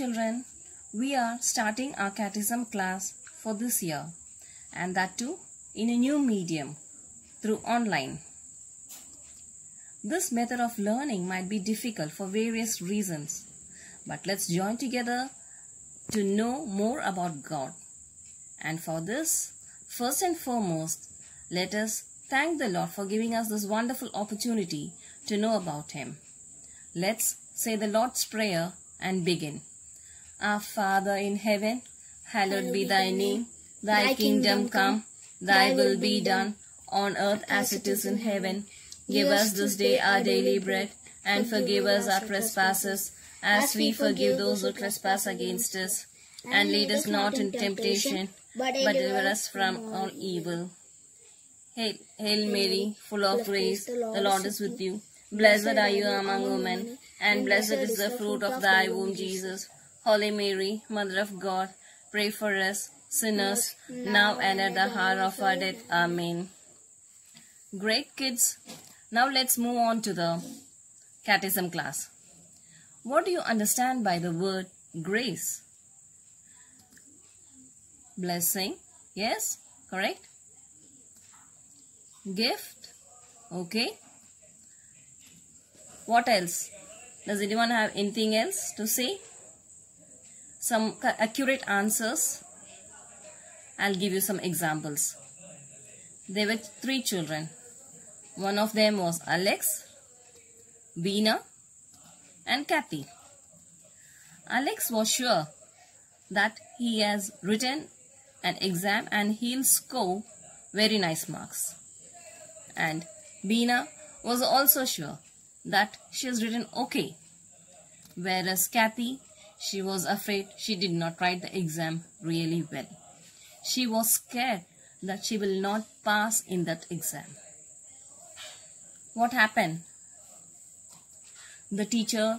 Children, we are starting our catechism class for this year and that too in a new medium through online. This method of learning might be difficult for various reasons, but let's join together to know more about God. And for this, first and foremost, let us thank the Lord for giving us this wonderful opportunity to know about Him. Let's say the Lord's Prayer and begin. Our Father in heaven, hallowed be thy name. Thy kingdom come, thy will be done, on earth as it is in heaven. Give us this day our daily bread, and forgive us our trespasses, as we forgive those who trespass against us. And lead us not into temptation, but deliver us from all evil. Hail, Hail Mary, full of grace, the Lord is with you. Blessed are you among women, and blessed is the fruit of thy womb, Jesus. Holy Mary, Mother of God, pray for us sinners, now and at the hour of our death. Amen. Great kids, now let's move on to the catechism class. What do you understand by the word grace? Blessing, yes, correct. Gift, okay. What else? Does anyone have anything else to say? Some accurate answers I'll give you some examples. There were three children. One of them was Alex, Veena and Kathy. Alex was sure that he has written an exam and he'll score very nice marks. And Veena was also sure that she has written okay. Whereas Kathy, she was afraid she did not write the exam really well. She was scared that she will not pass in that exam. What happened? The teacher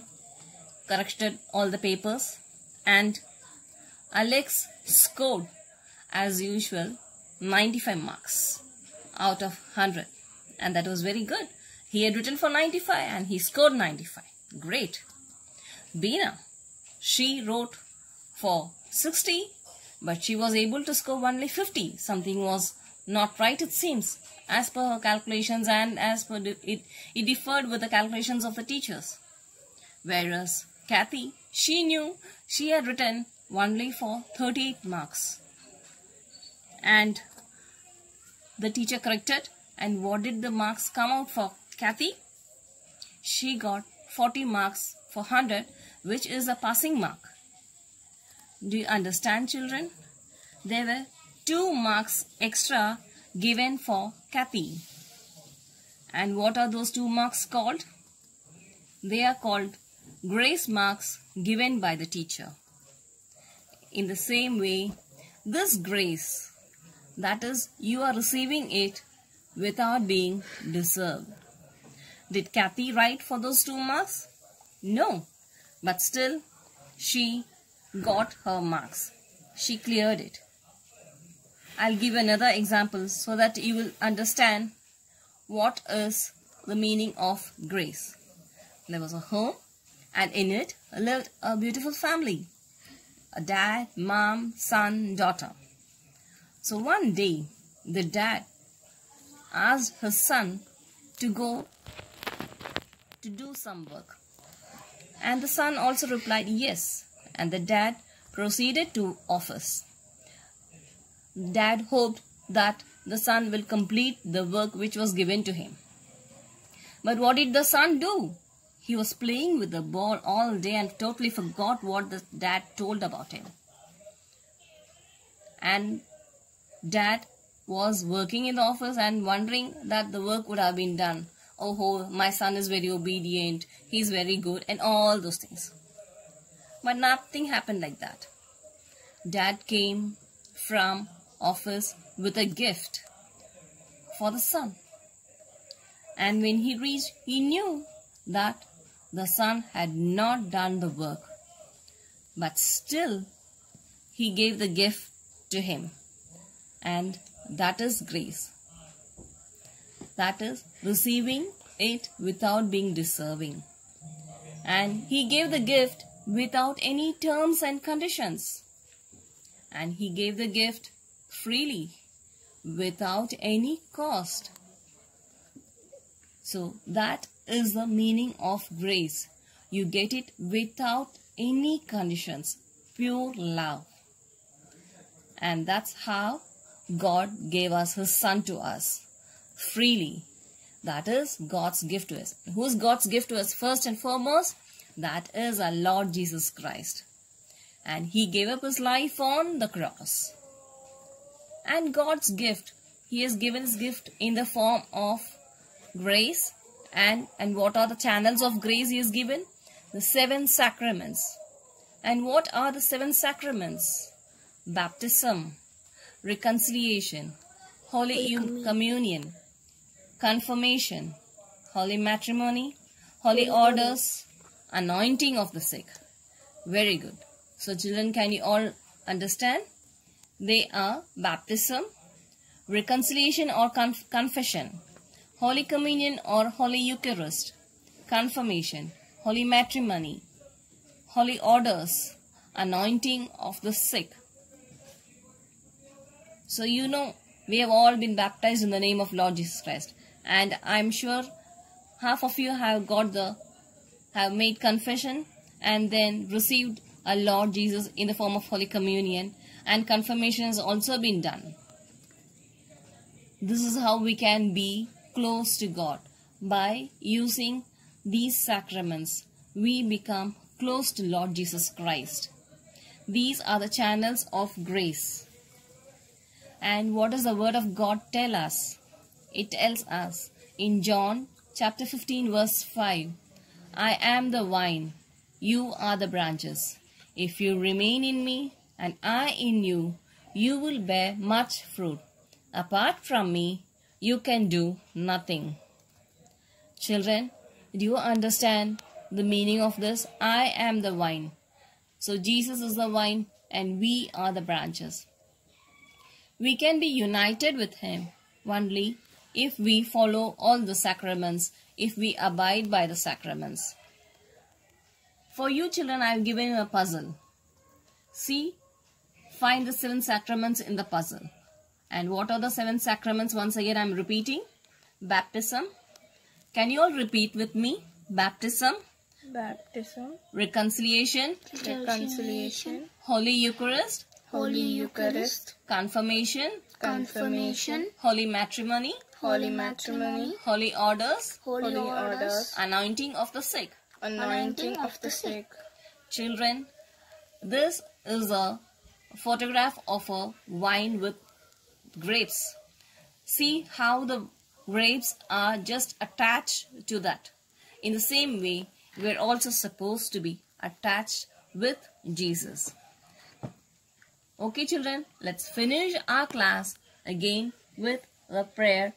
corrected all the papers and Alex scored as usual 95 marks out of 100 and that was very good. He had written for 95 and he scored 95. Great. Veena, she wrote for 60 but she was able to score only 50. Something was not right it seems as per her calculations and as per it, it differed with the calculations of the teachers. Whereas Kathy, she knew she had written only for 38 marks. And the teacher corrected and what did the marks come out for Kathy? She got 40 marks for 100 which is a passing mark. Do you understand children? There were two marks extra given for Kathy. And what are those two marks called? They are called grace marks given by the teacher. In the same way, this grace, that is, you are receiving it without being deserved. Did Kathy write for those two marks? No, but still she got her marks. She cleared it. I'll give another example so that you will understand what is the meaning of grace. There was a home and in it lived a beautiful family. A dad, mom, son, daughter. So one day the dad asked his son to go to do some work. And the son also replied yes and the dad proceeded to office. Dad hoped that the son will complete the work which was given to him. But what did the son do? He was playing with the ball all day and totally forgot what the dad told about him. And dad was working in the office and wondering that the work would have been done. Oh, my son is very obedient, he's very good and all those things. But nothing happened like that. Dad came from office with a gift for the son. And when he reached, he knew that the son had not done the work. But still, he gave the gift to him. And that is grace. That is receiving it without being deserving. And he gave the gift without any terms and conditions. And he gave the gift freely without any cost. So that is the meaning of grace. You get it without any conditions. Pure love. And that's how God gave us His Son to us. Freely. That is God's gift to us. Who's God's gift to us first and foremost? That is our Lord Jesus Christ. And He gave up His life on the cross. And God's gift, He has given His gift in the form of grace. And, and what are the channels of grace He has given? The seven sacraments. And what are the seven sacraments? Baptism, reconciliation, Holy Communion, confirmation, holy matrimony, holy orders, anointing of the sick. Very good. So children, can you all understand? They are baptism, reconciliation or conf confession, Holy Communion or Holy Eucharist, confirmation, Holy Matrimony, Holy Orders, anointing of the sick. So you know, we have all been baptized in the name of Lord Jesus Christ. And I'm sure half of you have got the, have made confession and then received a Lord Jesus in the form of Holy Communion and confirmation has also been done. This is how we can be close to God. By using these sacraments, we become close to Lord Jesus Christ. These are the channels of grace. And what does the word of God tell us? It tells us in John chapter 15 verse 5, I am the vine, you are the branches. If you remain in me and I in you, you will bear much fruit. Apart from me, you can do nothing. Children, do you understand the meaning of this? I am the vine. So Jesus is the vine and we are the branches. We can be united with him only if we follow all the sacraments, if we abide by the sacraments. For you children, I have given you a puzzle. See, find the seven sacraments in the puzzle. And what are the seven sacraments? Once again, I'm repeating. Baptism. Can you all repeat with me? Baptism. Baptism. Reconciliation. Reconciliation. Holy Eucharist. Holy Eucharist. Confirmation. Confirmation. Holy Matrimony. Holy Matrimony. Holy Orders. Holy Orders. Anointing of the sick. Anointing of the sick. Children, this is a photograph of a wine with grapes. See how the grapes are just attached to that. In the same way, we are also supposed to be attached with Jesus. Okay children, let's finish our class again with the prayer.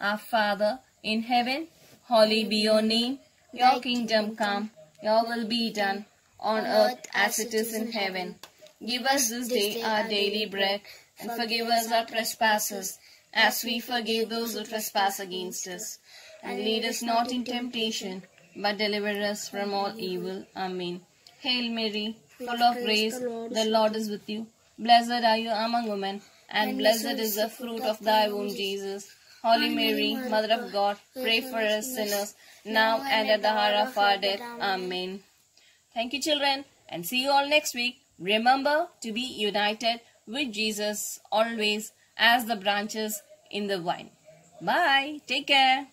Our Father in heaven, holy be your name. Your kingdom come, your will be done on earth as it is in heaven. Give us this day our daily bread and forgive us our trespasses as we forgive those who trespass against us. And lead us not in temptation, but deliver us from all evil. Amen. Hail Mary, full of grace, the Lord is with you. Blessed are you among women, and blessed is the fruit of thy womb, Jesus. Holy Mary, Mother of God, pray for us sinners, now and at the hour of our death. Amen. Thank you, children, and see you all next week. Remember to be united with Jesus always as the branches in the vine. Bye. Take care.